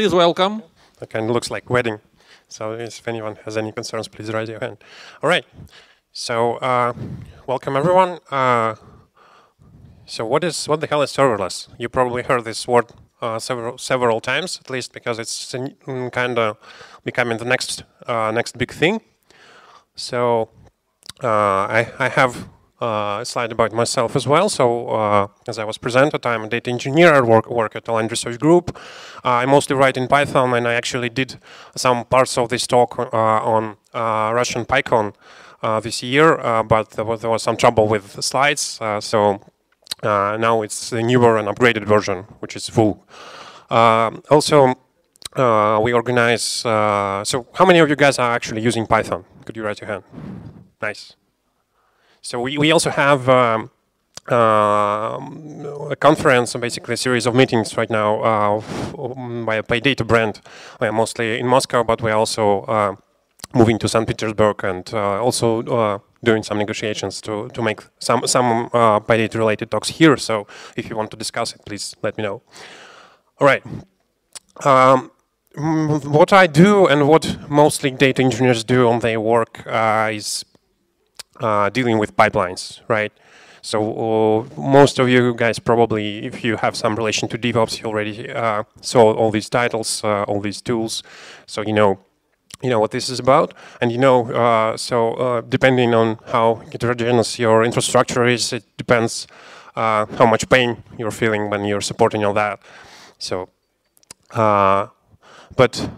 Please welcome. That kind of looks like wedding. So if anyone has any concerns, please raise your hand. All right. So uh, welcome everyone. Uh, so what is what the hell is serverless? You probably heard this word uh, several several times, at least because it's kind of becoming the next uh, next big thing. So uh, I I have uh, slide about myself as well. So uh, as I was presented, I'm a data engineer. I work, work at Aligned Research Group. Uh, I mostly write in Python, and I actually did some parts of this talk on Russian PyCon this year, but there was, there was, some trouble with the slides. so now it's a newer and upgraded version, which is full. also, uh, we organize, uh, so how many of you guys are actually using Python? Could you raise your hand? Nice. So we, we also have um, uh, a conference, basically a series of meetings right now uh, by, by Data Brand. We are mostly in Moscow, but we're also uh, moving to St. Petersburg and uh, also uh, doing some negotiations to, to make some, some uh, data related talks here. So if you want to discuss it, please let me know. All right. Um, what I do and what mostly data engineers do on their work is uh, dealing with pipelines, right? So uh, most of you guys probably, if you have some relation to DevOps, you already uh, saw all these titles, uh, all these tools, so you know, you know what this is about, and you know, uh, so uh, depending on how heterogeneous your infrastructure is, it depends how much pain you're feeling when you're supporting all that. So, but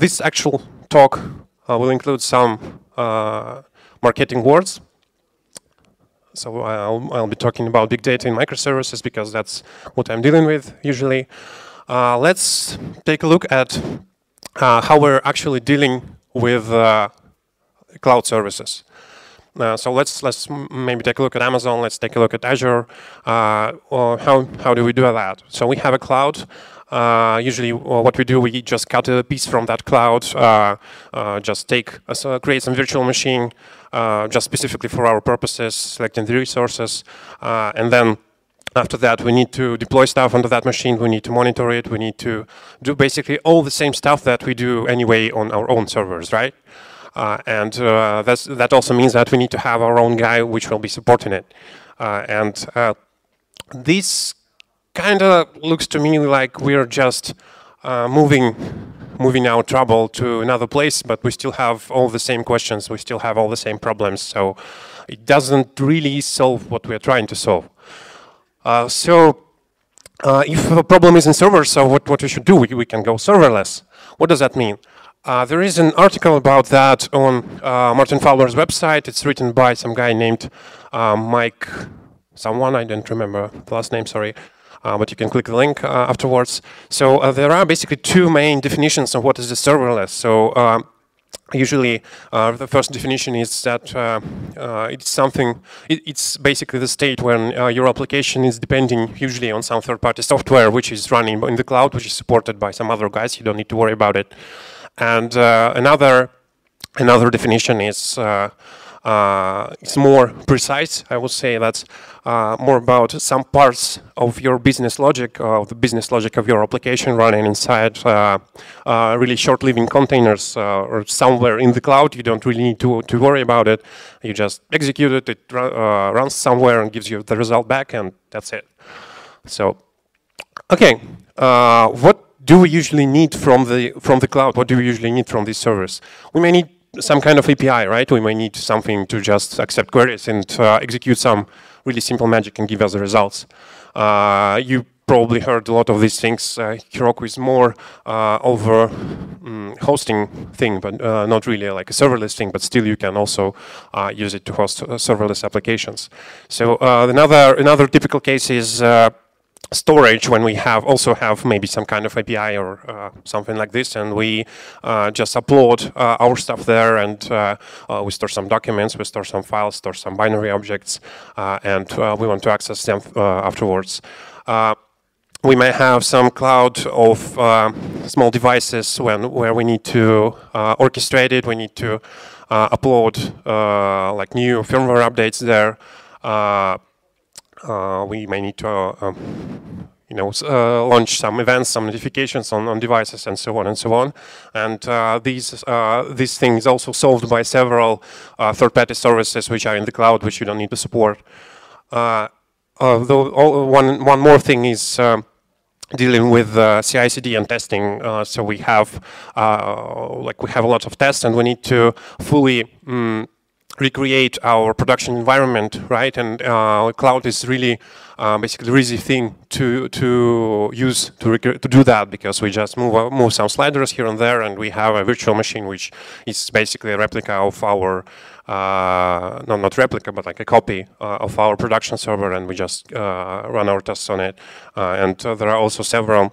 this actual talk will include some uh, marketing words. So I'll, I'll, be talking about big data in microservices because that's what I'm dealing with usually. Uh, let's take a look at uh, how we're actually dealing with uh, cloud services. Uh, so let's let's maybe take a look at Amazon. Let's take a look at Azure. Uh, how how do we do that? So we have a cloud uh, usually what we do, we just cut a piece from that cloud, uh, uh, just take, create some virtual machine just specifically for our purposes, selecting the resources, and then after that, we need to deploy stuff onto that machine. We need to monitor it. We need to do basically all the same stuff that we do anyway on our own servers, right? Uh, and uh, that also means that we need to have our own guy which will be supporting it. Uh, and this kind of looks to me like we're just uh, moving moving our trouble to another place, but we still have all the same questions, we still have all the same problems, so it doesn't really solve what we're trying to solve. Uh, so uh, if a problem is in servers, so what, what we should do, we, we can go serverless. What does that mean? Uh, there is an article about that on uh, Martin Fowler's website. It's written by some guy named uh, Mike, someone, I don't remember the last name, sorry but you can click the link uh, afterwards. So uh, there are basically two main definitions of what is the serverless. So um, usually uh, the first definition is that uh, uh, it's something it, it's basically the state when uh, your application is depending usually on some third-party software which is running in the cloud which is supported by some other guys you don't need to worry about it and another another definition is uh, it's more precise. I would say that's uh, more about some parts of your business logic, of the business logic of your application running inside uh, uh really short-living containers uh, or somewhere in the cloud. You don't really need to, to worry about it. You just execute it, it uh, runs somewhere and gives you the result back, and that's it. So, okay, what do we usually need from the from the cloud? What do we usually need from these servers? We may need some kind of API, right? We may need something to just accept queries and uh, execute some really simple magic and give us the results. Uh, you probably heard a lot of these things. Uh, Heroku is more uh, over um, hosting thing, but uh, not really like a serverless thing, but still you can also uh, use it to host uh, serverless applications. So another, another typical case is storage when we have also have maybe some kind of API or uh, something like this and we uh, just upload uh, our stuff there and uh, uh, we store some documents, we store some files, store some binary objects uh, and we want to access them afterwards. we may have some cloud of small devices when where we need to orchestrate it, we need to upload like new firmware updates there we may need to, uh, um, you know, uh, launch some events, some notifications on, on devices, and so on and so on. And uh, these uh, these things also solved by several uh, third-party services which are in the cloud, which you don't need to support. Uh, though all, one one more thing is. Um, dealing with uh, CI/CD and testing, so we have like we have a lot of tests, and we need to fully um, recreate our production environment, right? And uh, cloud is really uh, basically easy thing to to use to to do that because we just move uh, move some sliders here and there, and we have a virtual machine which is basically a replica of our uh, no, not replica, but like a copy uh, of our production server, and we just uh, run our tests on it. and there are also several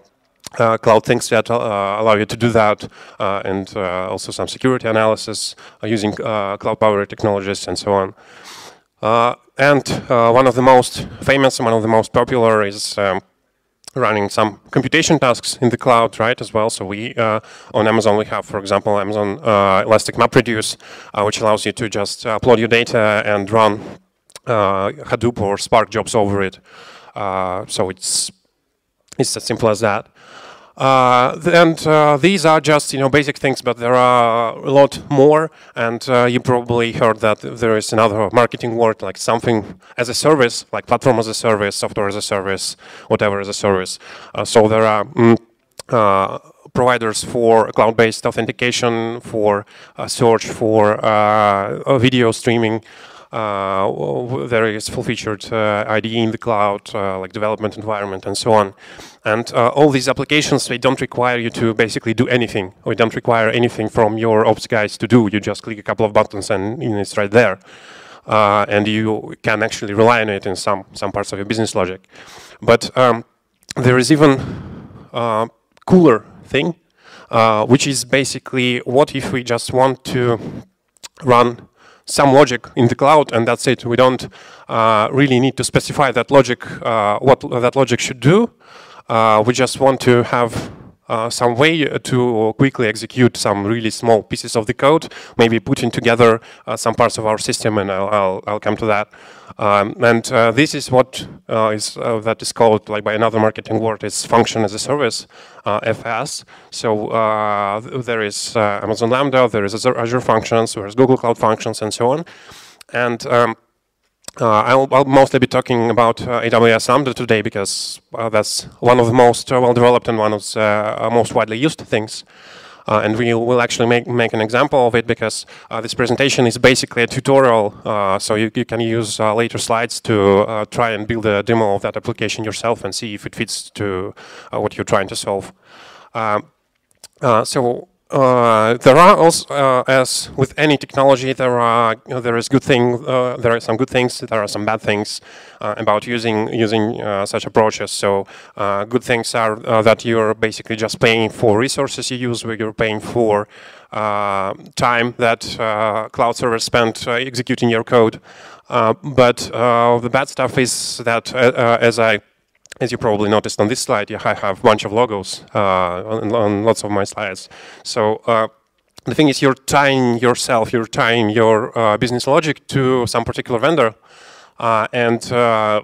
uh, cloud things that uh, allow you to do that, uh, and uh, also some security analysis uh, using uh, cloud power technologies and so on. and one of the most famous, one of the most popular is um, running some computation tasks in the cloud, right, as well. So we, on Amazon, we have, for example, Amazon Elastic MapReduce, which allows you to just upload your data and run Hadoop or Spark jobs over it. so it's it's as simple as that. Uh, and uh, these are just you know basic things, but there are a lot more. And uh, you probably heard that there is another marketing word like something as a service, like platform as a service, software as a service, whatever as a service. Uh, so there are. Mm, uh, providers for cloud-based authentication, for uh, search, for video streaming, uh, there is full-featured uh, IDE in the cloud, uh, like development environment and so on. And all these applications, they don't require you to basically do anything, or don't require anything from your ops guys to do. You just click a couple of buttons and it's right there. Uh, and you can actually rely on it in some some parts of your business logic. But um, there is even uh, cooler thing, uh, which is basically what if we just want to run some logic in the cloud, and that's it. We don't uh, really need to specify that logic, uh, what that logic should do. Uh, we just want to have uh, some way to quickly execute some really small pieces of the code, maybe putting together uh, some parts of our system, and I'll, I'll, I'll come to that. Um, and uh, this is what is that is called, like by another marketing word, is function as a service, FS. So there is Amazon Lambda, there is Azure Functions, there is Google Cloud Functions, and so on. And um, I'll, I'll, mostly be talking about uh, AWS Lambda today because uh, that's one of the most uh, well-developed and one of the uh, most widely used things. Uh, and we will actually make, make an example of it because this presentation is basically a tutorial, so you, you, can use later slides to try and build a demo of that application yourself and see if it fits to what you're trying to solve. Um, so uh, there are also, uh, as with any technology, there are you know, there is good thing, uh, there are some good things, there are some bad things uh, about using using uh, such approaches. So good things are that you're basically just paying for resources you use, where you're paying for time that cloud servers spend executing your code. but the bad stuff is that, as I as you probably noticed on this slide, I have a bunch of logos uh, on, on, lots of my slides. So uh, the thing is you're tying yourself, you're tying your uh, business logic to some particular vendor. Uh, and uh,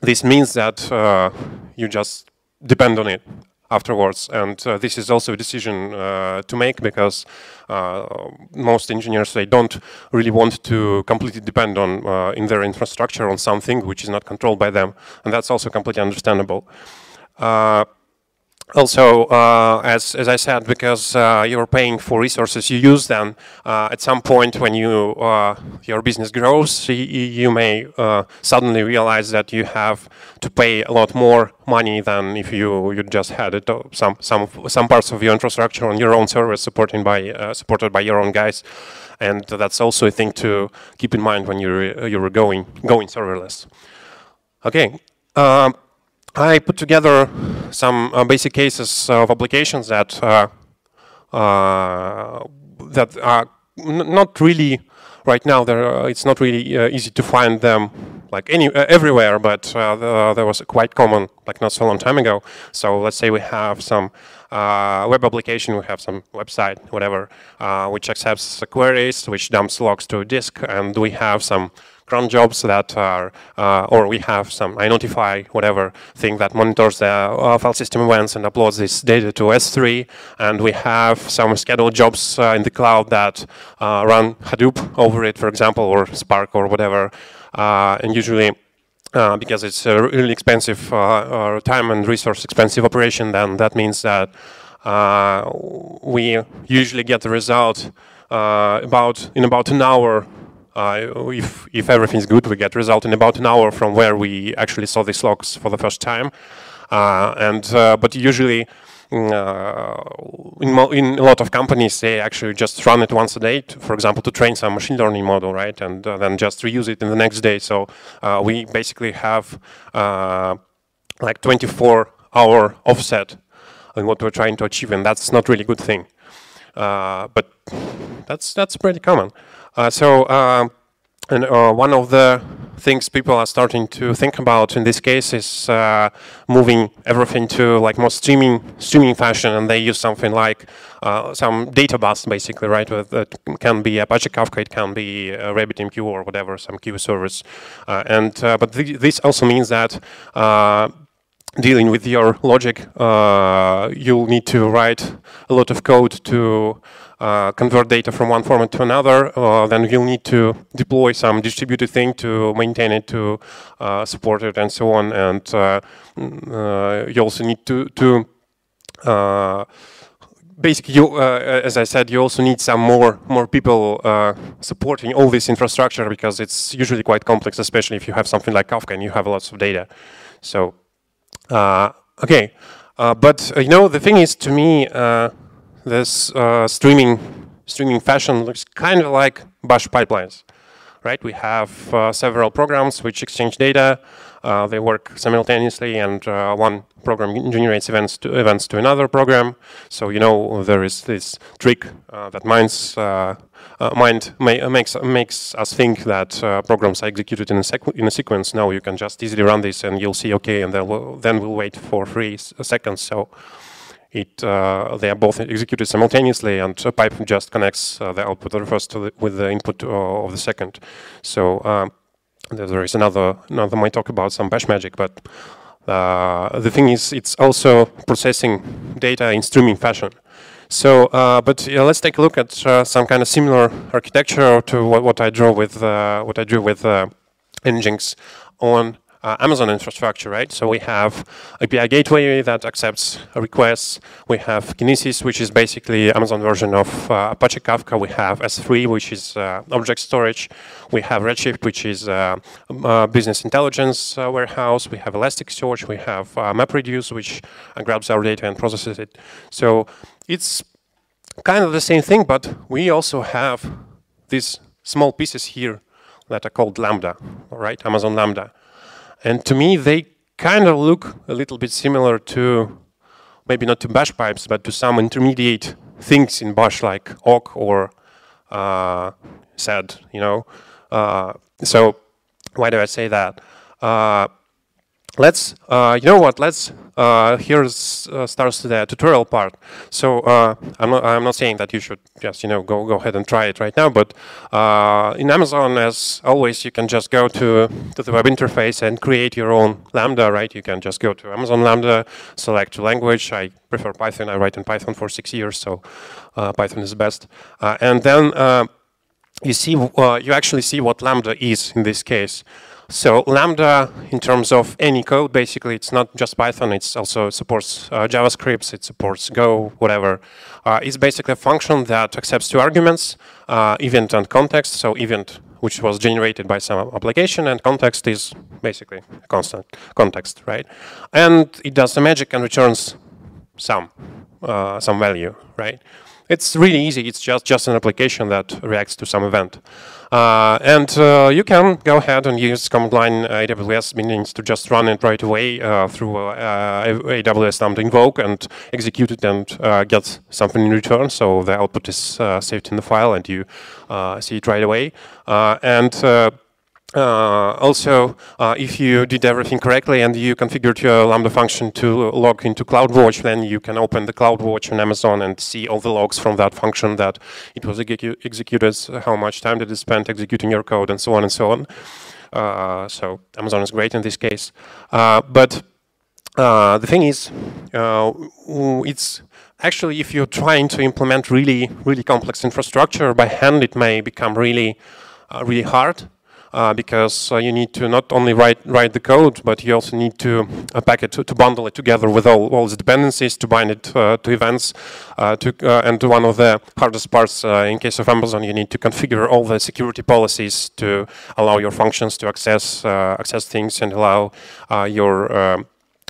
this means that uh, you just depend on it afterwards. And uh, this is also a decision uh, to make because uh, most engineers, they don't really want to completely depend on uh, in their infrastructure on something which is not controlled by them. And that's also completely understandable. Also, uh, as, as I said, because uh, you're paying for resources, you use them. Uh, at some point when you uh, your business grows, you, may uh, suddenly realize that you have to pay a lot more money than if you, you just had it, uh, some, some, some parts of your infrastructure on your own service supported by, supported by your own guys. And that's also a thing to keep in mind when you're, you're going, going serverless. Okay. Um, I put together some uh, basic cases of applications that uh, uh, that are not really right now. There, it's not really uh, easy to find them like any uh, everywhere, but the, there was quite common like not so long time ago. So let's say we have some web application, we have some website, whatever, which accepts queries, which dumps logs to a disk, and we have some cron jobs that are, uh, or we have some inotify whatever thing that monitors the uh, file system events and uploads this data to S3. And we have some scheduled jobs uh, in the cloud that run Hadoop over it, for example, or Spark or whatever. And usually uh, because it's a really expensive uh, time and resource expensive operation, then that means that we usually get the result about in about an hour. Uh, if if everything's good, we get result in about an hour from where we actually saw these logs for the first time. and but usually Mm, uh, in, in, a lot of companies, they actually just run it once a day, to, for example, to train some machine learning model, right? And uh, then just reuse it in the next day. So uh, we basically have uh, like 24 hour offset in what we're trying to achieve, and that's not really a good thing. Uh, but that's that's pretty common. Uh, so and one of the things people are starting to think about in this case is uh, moving everything to like more streaming streaming fashion, and they use something like uh, some data bus, basically, right? That can be Apache Kafka, it can be uh, RabbitMQ or whatever, some queue service, uh, and uh, but th this also means that uh, dealing with your logic, uh, you'll need to write a lot of code to uh, convert data from one format to another. Uh, then you'll need to deploy some distributed thing to maintain it, to uh, support it, and so on. And uh, uh, you also need to, to basically, you, as I said, you also need some more more people supporting all this infrastructure because it's usually quite complex, especially if you have something like Kafka and you have lots of data. So. Okay, but you know the thing is to me this streaming streaming fashion looks kind of like Bash pipelines, right? We have several programs which exchange data. they work simultaneously, and one program generates events to events to another program. So you know there is this trick that mines uh, mind uh, makes makes us think that uh, programs are executed in a, in a sequence. Now you can just easily run this, and you'll see okay, and then we'll, then we'll wait for three seconds. So it uh, they are both executed simultaneously, and a pipe just connects uh, the output of the first the, with the input uh, of the second. So um, there is another another might talk about some bash magic, but the thing is, it's also processing data in streaming fashion. So, uh, but let's take a look at uh, some kind of similar architecture to what, what I drew with uh, what I drew with uh, Nginx on uh, Amazon infrastructure, right? So we have API gateway that accepts requests. We have Kinesis, which is basically Amazon version of uh, Apache Kafka. We have S3, which is uh, object storage. We have Redshift, which is uh, uh, business intelligence uh, warehouse. We have Elasticsearch. We have MapReduce, which grabs our data and processes it. So it's kind of the same thing, but we also have these small pieces here that are called Lambda, right, Amazon Lambda. And to me, they kind of look a little bit similar to, maybe not to bash pipes, but to some intermediate things in bash like awk or uh, sed, you know. Uh, so why do I say that? Uh, let's, uh, you know what, let's, uh, here uh, starts the tutorial part. So uh, I'm, not, I'm not saying that you should just, you know, go, go ahead and try it right now, but uh, in Amazon, as always, you can just go to, to the web interface and create your own Lambda, right? You can just go to Amazon Lambda, select language. I prefer Python. I write in Python for six years, so uh, Python is best. And then you see, you actually see what Lambda is in this case. So Lambda, in terms of any code, basically, it's not just Python. It also supports uh, JavaScript. It supports Go, whatever. Uh, it's basically a function that accepts two arguments, uh, event and context. So event, which was generated by some application, and context is basically a constant context, right? And it does the magic and returns some uh, some value, right? It's really easy. It's just just an application that reacts to some event. Uh, and uh, you can go ahead and use command line uh, AWS means to just run it right away uh, through uh, AWS Lambda invoke and execute it and uh, get something in return. So the output is saved in the file and you see it right away. and uh, also, uh, if you did everything correctly and you configured your Lambda function to log into CloudWatch, then you can open the CloudWatch on Amazon and see all the logs from that function that it was execu executed, how much time did it spend executing your code, and so on and so on. Uh, so Amazon is great in this case. Uh, but uh, the thing is, uh, it's actually if you're trying to implement really, really complex infrastructure by hand, it may become really, really hard uh, because uh, you need to not only write write the code, but you also need to uh, pack it to, to, bundle it together with all, all the dependencies to bind it uh, to events. Uh, to and one of the hardest parts in case of Amazon, you need to configure all the security policies to allow your functions to access access things and allow your um,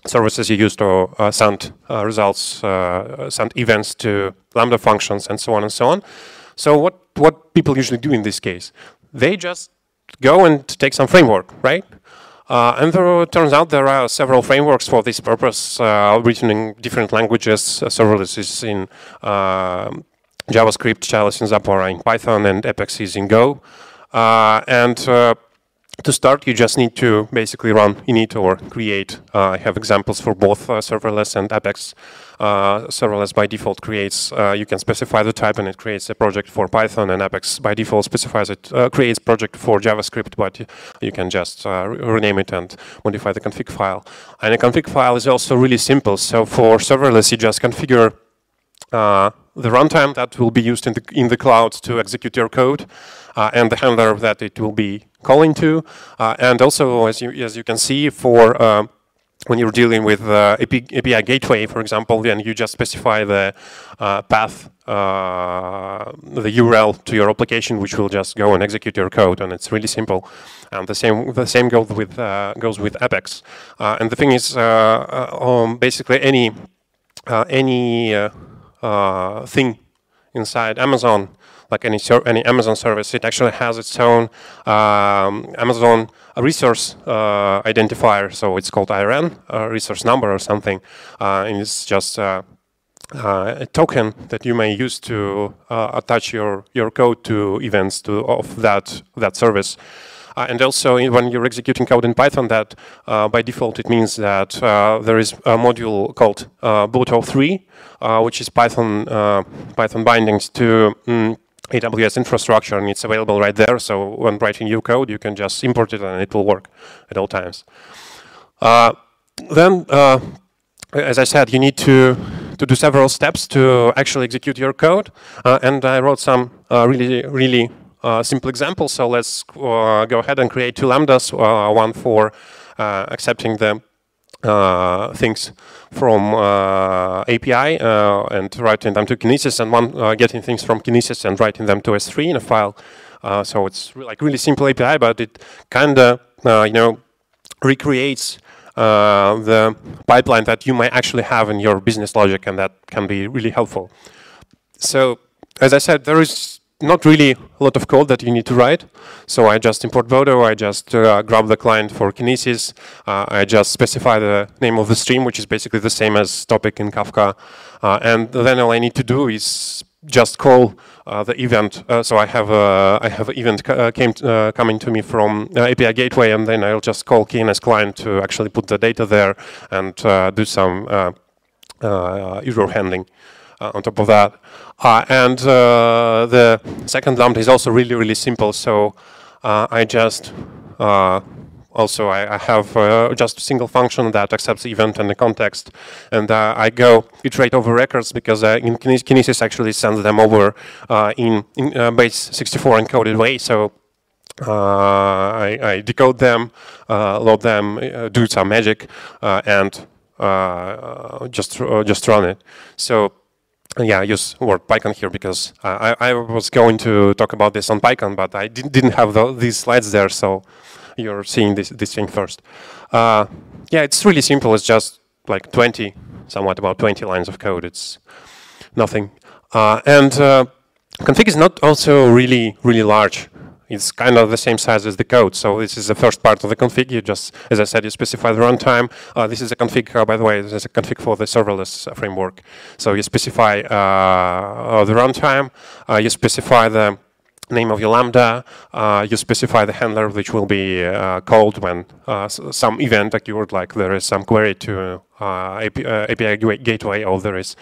services you use to uh, send uh, results, uh, send events to Lambda functions, and so on and so on. So what, what people usually do in this case? They just go and take some framework, right? Uh, and there turns out there are several frameworks for this purpose, uh, written in different languages. Uh, serverless is in uh, JavaScript, Chalice in Zappa in Python, and Apex is in Go. Uh, and uh, to start, you just need to basically run init or create. Uh, I have examples for both serverless and Apex. Uh, serverless by default creates, uh, you can specify the type and it creates a project for Python and Apex by default specifies it, uh, creates project for JavaScript, but you can just rename it and modify the config file. And a config file is also really simple. So for serverless, you just configure uh, the runtime that will be used in the, in the cloud to execute your code uh, and the handler that it will be calling to. Uh, and also, as you, as you can see, for um, when you're dealing with uh, API, gateway, for example, then you just specify the uh, path, uh, the URL to your application, which will just go and execute your code, and it's really simple. And the same the same goes with uh, goes with Apex. Uh, and the thing is, uh, um, basically any any thing inside Amazon like any any Amazon service. It actually has its own um, Amazon resource uh, identifier, so it's called ARN, uh, resource number or something, uh, and it's just uh, a token that you may use to attach your your code to events to of that that service. Uh, and also when you're executing code in Python that uh, by default it means that uh, there is a module called uh, Boto3 which is Python Python bindings to mm, AWS infrastructure and it's available right there. So when writing your code, you can just import it and it will work at all times. Uh, then, uh, as I said, you need to to do several steps to actually execute your code. Uh, and I wrote some uh, really, really uh, simple examples. So let's uh, go ahead and create two lambdas, one for accepting the things from uh, API uh, and writing them to Kinesis, and one getting things from Kinesis and writing them to S3 in a file. so it's like really simple API, but it kind of you know recreates uh, the pipeline that you might actually have in your business logic, and that can be really helpful. So, as I said, there is not really a lot of code that you need to write. So I just import Boto, I just uh, grab the client for Kinesis, uh, I just specify the name of the stream, which is basically the same as topic in Kafka. Uh, and then all I need to do is just call uh, the event. Uh, so I have a, I have an event uh, came coming to me from API gateway, and then I'll just call KNS client to actually put the data there and do some error handling on top of that. Uh, and uh, the second lambda is also really, really simple. So uh, I just also I, I have uh, just a single function that accepts the event and the context and uh, I go iterate over records because uh, in Kinesis actually sends them over in, in base 64 encoded way so I, I, decode them, load them, do some magic and just just run it so yeah, I use word PyCon here because I, I, was going to talk about this on PyCon, but I didn't, didn't have the, these slides there, so you're seeing this, this thing first. Uh, yeah, it's really simple. It's just like 20, somewhat about 20 lines of code. It's nothing. Uh, and uh, config is not also really, really large. It's kind of the same size as the code. So this is the first part of the config. You just, as I said, you specify the runtime. Uh, this is a config, uh, by the way, this is a config for the serverless uh, framework. So you specify uh, the runtime, uh, you specify the name of your Lambda, uh, you specify the handler which will be uh, called when uh, some event occurred, like there is some query to API, API, gateway or there is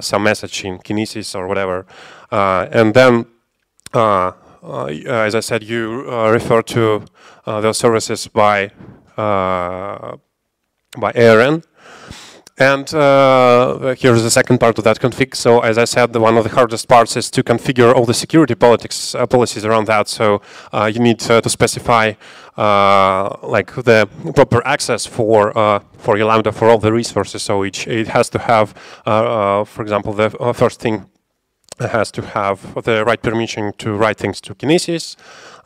some message in Kinesis or whatever. and then, as I said, you refer to those services by by ARN. And uh, here's the second part of that config. So as I said, the, one of the hardest parts is to configure all the security politics uh, policies around that. So uh, you need to specify uh, like the proper access for uh, for your Lambda for all the resources. So each it has to have, uh, for example, the first thing has to have the right permission to write things to Kinesis.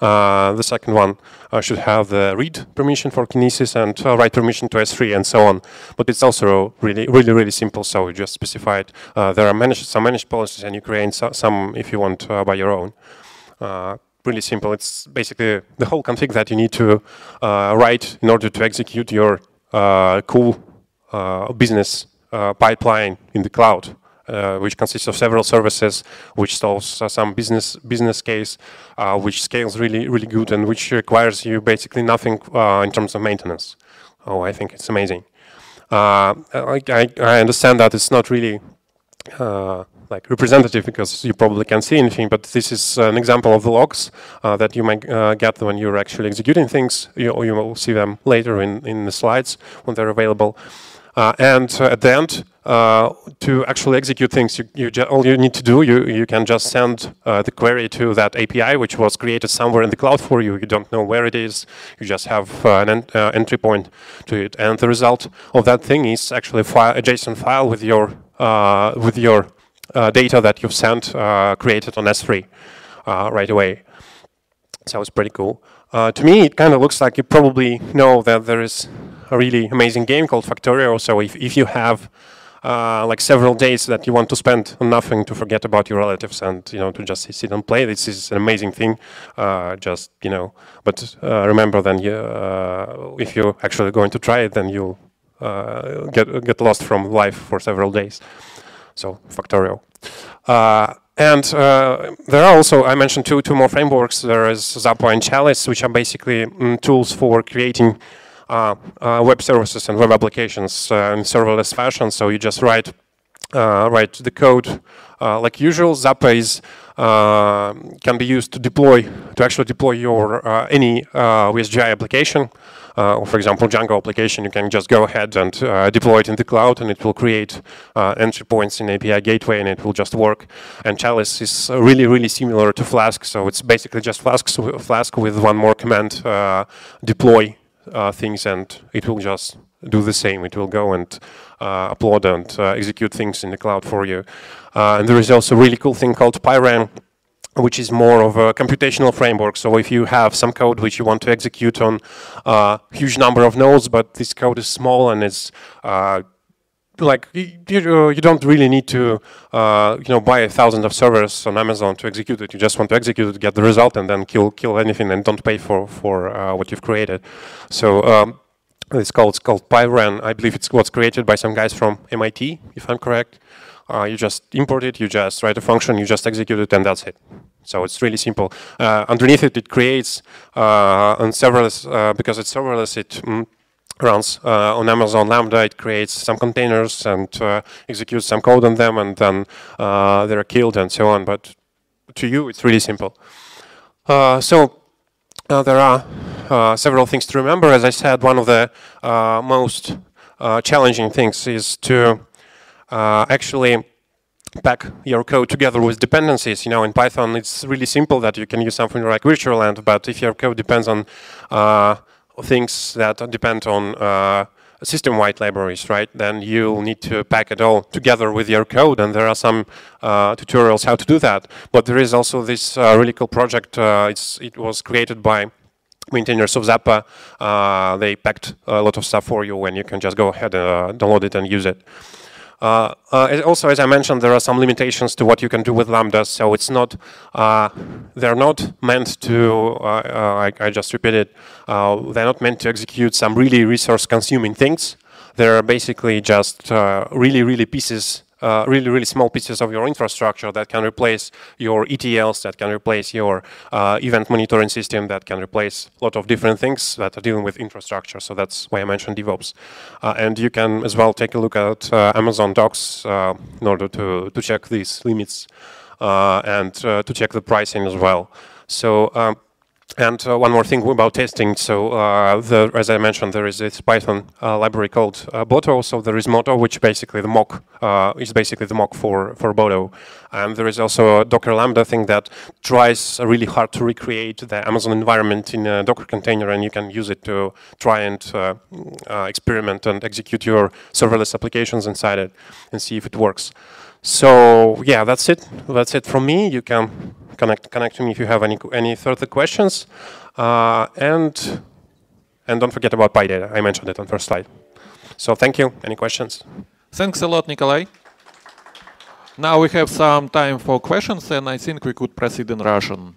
Uh, the second one uh, should have the read permission for Kinesis and uh, write permission to S3 and so on. But it's also really, really, really simple. So you just specify it. Uh, there are managed, some managed policies and you create so, some if you want uh, by your own. Uh, really simple. It's basically the whole config that you need to write in order to execute your cool business pipeline in the cloud uh, which consists of several services, which solves uh, some business business case, uh, which scales really really good, and which requires you basically nothing uh, in terms of maintenance. Oh, I think it's amazing. Uh, I, I, I, understand that it's not really uh, like representative because you probably can't see anything, but this is an example of the logs that you might get when you're actually executing things. You, you will see them later in, in the slides when they're available. And at the end, uh, to actually execute things, you, you all you need to do, you, you can just send uh, the query to that API, which was created somewhere in the cloud for you. You don't know where it is. You just have uh, an en uh, entry point to it. And the result of that thing is actually a JSON file with your, uh, with your data that you've sent created on S3 right away. So it's pretty cool. to me, it kind of looks like you probably know that there is a really amazing game called Factorio. So if, if you have uh, like several days that you want to spend on nothing to forget about your relatives and you know to just sit and play. This is an amazing thing. Uh, just you know, but uh, remember then you, uh, if you're actually going to try it, then you'll uh, get get lost from life for several days. So Factorio. And uh, there are also, I mentioned two, two more frameworks. There is Zappa and Chalice, which are basically mm, tools for creating web services and web applications uh, in serverless fashion. So you just write write the code like usual. Zappa is can be used to deploy to actually deploy your any WSGI application. Uh, for example, Django application, you can just go ahead and uh, deploy it in the cloud and it will create uh, entry points in API gateway and it will just work. And Chalice is really, really similar to Flask. So it's basically just Flask, Flask with one more command, deploy uh, things and it will just do the same. It will go and uh, upload and uh, execute things in the cloud for you. Uh, and there is also a really cool thing called PyWren, which is more of a computational framework. So if you have some code which you want to execute on a huge number of nodes, but this code is small and it's uh, like you, you, don't really need to uh, you know buy thousands of servers on Amazon to execute it. You just want to execute it, get the result, and then kill kill anything, and don't pay for for uh, what you've created. So um, it's called it's called PyWren. I believe it's what's created by some guys from MIT, if I'm correct. Uh, you just import it, you just write a function, you just execute it, and that's it. So it's really simple. Uh, underneath it, it creates uh, on serverless uh, because it's serverless. It mm, runs uh, on Amazon Lambda, it creates some containers and uh, executes some code on them, and then uh, they're killed and so on. But to you, it's really simple. Uh, so uh, there are uh, several things to remember. As I said, one of the most challenging things is to actually pack your code together with dependencies. You know, in Python, it's really simple that you can use something like virtualenv, but if your code depends on things that depend on uh, system-wide libraries, right? Then you'll need to pack it all together with your code, and there are some uh, tutorials how to do that. But there is also this uh, really cool project. Uh, it was created by maintainers of Zappa. Uh, they packed a lot of stuff for you, and you can just go ahead and uh, download it and use it. Uh, uh, also, as I mentioned, there are some limitations to what you can do with lambdas. So it's not, uh, they're not meant to, uh, uh, I, I, just repeated, uh, they're not meant to execute some really resource consuming things. They're basically just really, really pieces uh, really, really small pieces of your infrastructure that can replace your ETLs, that can replace your uh, event monitoring system, that can replace a lot of different things that are dealing with infrastructure. So that's why I mentioned DevOps. Uh, and you can as well take a look at uh, Amazon Docs uh, in order to, to check these limits and to check the pricing as well. So um, and uh, one more thing about testing. So, uh, the, as I mentioned, there is this Python uh, library called uh, Boto. So there is Moto, which basically the mock uh, is basically the mock for for Boto. And there is also a Docker Lambda thing that tries really hard to recreate the Amazon environment in a Docker container, and you can use it to try and uh, experiment and execute your serverless applications inside it and see if it works. So yeah, that's it. That's it from me. You can connect connect to me if you have any any further questions. Uh, and and don't forget about PyData. I mentioned it on first slide. So thank you. Any questions? Thanks a lot, Nikolai. Now we have some time for questions, and I think we could proceed in Russian.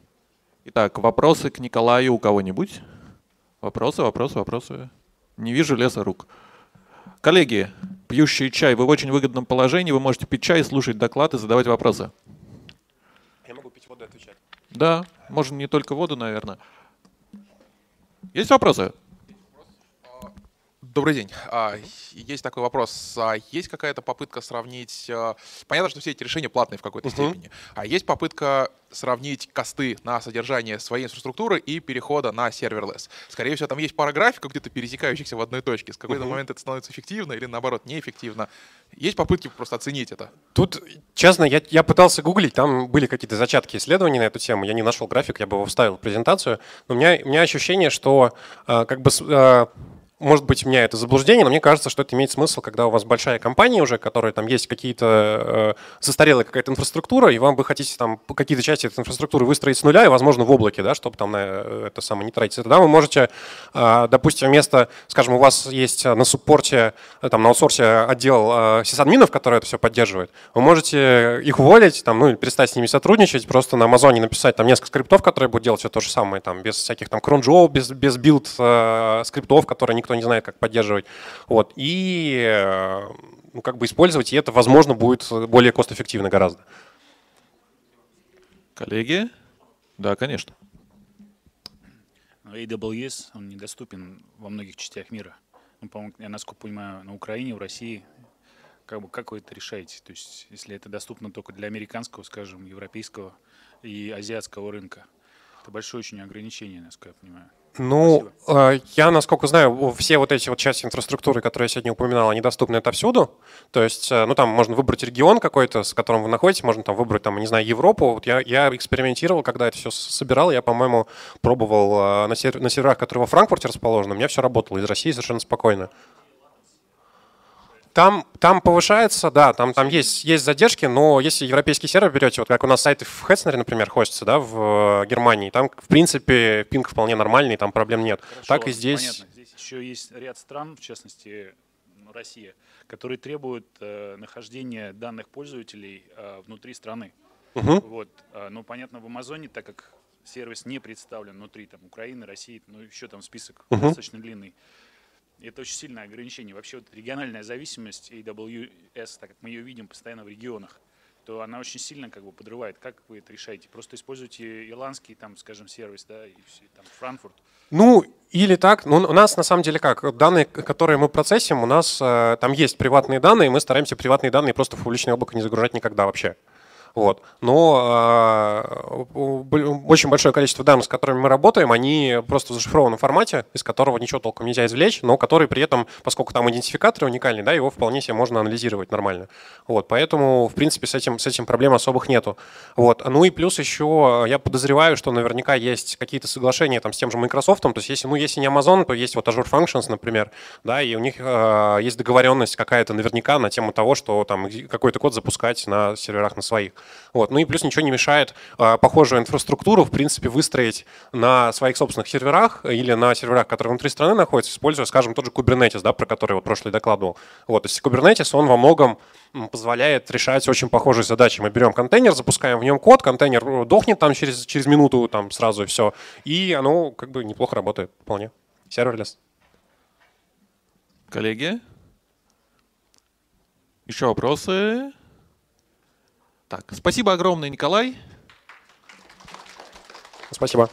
Итак, вопросы к Николаю у кого-нибудь? Вопросы, вопросы, вопросы. Не вижу леса рук. Коллеги, пьющие чай, вы в очень выгодном положении, вы можете пить чай, слушать доклад и задавать вопросы. Да, можно не только воду, наверное. Есть вопросы? Добрый день. А, есть такой вопрос. А, есть какая-то попытка сравнить... А, понятно, что все эти решения платные в какой-то uh-huh. степени. А есть попытка сравнить косты на содержание своей инфраструктуры и перехода на серверлесс. Скорее всего, там есть пара графиков, где-то пересекающихся в одной точке. С какой-то uh-huh. момент это становится эффективно или, наоборот, неэффективно. Есть попытки просто оценить это? Тут, честно, я, я пытался гуглить, там были какие-то зачатки исследований на эту тему. Я не нашел график, я бы его вставил в презентацию. Но у меня, у меня ощущение, что э, как бы... Э, может быть, у меня это заблуждение, но мне кажется, что это имеет смысл, когда у вас большая компания уже, которая там есть какие-то э, застарелая какая-то инфраструктура, и вам вы хотите там какие-то части этой инфраструктуры выстроить с нуля, и, возможно, в облаке, да, чтобы там на э, это самое не тратить. Тогда вы можете, э, допустим, вместо, скажем, у вас есть на суппорте, э, там на аутсорсе отдел э, сисадминов, который это все поддерживает, вы можете их уволить, там, ну, или перестать с ними сотрудничать, просто на Амазоне написать там несколько скриптов, которые будут делать все то же самое, там, без всяких там cron без, без билд э, скриптов, которые никто никто не знает, как поддерживать. Вот. И э, ну, как бы использовать, и это, возможно, будет более кост-эффективно гораздо. Коллеги? Да, конечно. AWS, он недоступен во многих частях мира. Ну, по я насколько понимаю, на Украине, в России. Как, бы, как вы это решаете? То есть, если это доступно только для американского, скажем, европейского и азиатского рынка, это большое очень ограничение, насколько я понимаю. Ну. Э, я, насколько знаю, все вот эти вот части инфраструктуры, которые я сегодня упоминал, они доступны отовсюду. То есть, э, ну, там можно выбрать регион какой-то, с которым вы находитесь, можно там выбрать, там, не знаю, Европу. Вот я, я экспериментировал, когда это все собирал, я, по-моему, пробовал э, на, сер- на серверах, которые во Франкфурте расположены, у меня все работало из России совершенно спокойно. Там, там повышается, да, там, там есть, есть задержки, но если европейский сервер берете, вот как у нас сайты в Хетснере, например, хостятся, да, в э, Германии, там, в принципе, пинг вполне нормальный, там проблем нет. Хорошо, так и здесь... Понятно. Здесь еще есть ряд стран, в частности, Россия, которые требуют э, нахождения данных пользователей э, внутри страны. Угу. Вот. Э, ну, понятно, в Амазоне, так как сервис не представлен внутри там, Украины, России, ну, еще там список угу. достаточно длинный, это очень сильное ограничение. Вообще вот региональная зависимость AWS, так как мы ее видим постоянно в регионах, то она очень сильно как бы подрывает. Как вы это решаете? Просто используйте ирландский, там, скажем, сервис, да, и там Франкфурт. Ну, или так. Ну, у нас на самом деле как? Данные, которые мы процессим, у нас э, там есть приватные данные, мы стараемся приватные данные просто в публичное облако не загружать никогда вообще. Вот. Но э, очень большое количество данных, с которыми мы работаем, они просто в зашифрованном формате, из которого ничего толком нельзя извлечь, но который при этом, поскольку там идентификатор уникальный, да, его вполне себе можно анализировать нормально. Вот. Поэтому, в принципе, с этим, с этим проблем особых нету. Вот. Ну и плюс еще я подозреваю, что наверняка есть какие-то соглашения там, с тем же Microsoft. То есть, если, ну, если не Amazon, то есть вот Azure Functions, например, да, и у них э, есть договоренность какая-то наверняка на тему того, что там какой-то код запускать на серверах на своих. Вот. Ну и плюс ничего не мешает э, похожую инфраструктуру, в принципе, выстроить на своих собственных серверах или на серверах, которые внутри страны находятся, используя, скажем, тот же Kubernetes, да, про который вот прошлый докладывал. Вот. То есть Kubernetes, он во многом позволяет решать очень похожие задачи. Мы берем контейнер, запускаем в нем код, контейнер дохнет там через, через минуту там сразу и все. И оно как бы неплохо работает вполне. Серверлес. Коллеги? Еще вопросы? Так, спасибо огромное, Николай. Спасибо.